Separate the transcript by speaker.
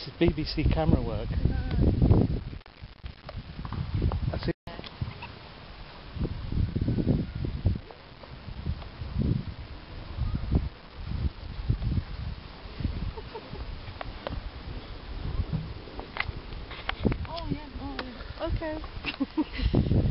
Speaker 1: This is BBC camera work. That's it.
Speaker 2: Oh yeah, oh yeah. Okay.